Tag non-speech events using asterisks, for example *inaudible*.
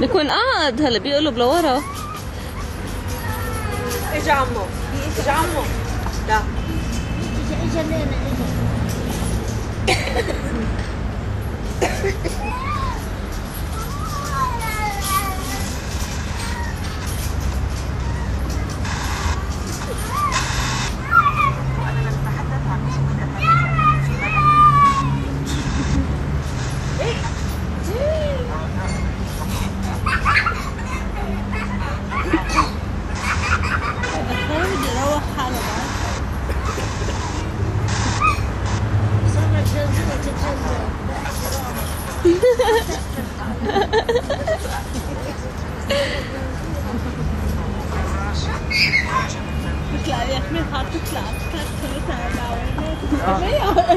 بكون قاعد هلا بيقلب لورا اجا عمو اجا عمو لا اجا اجا *laughs* *laughs* 不加，也还没加到卡上。没有。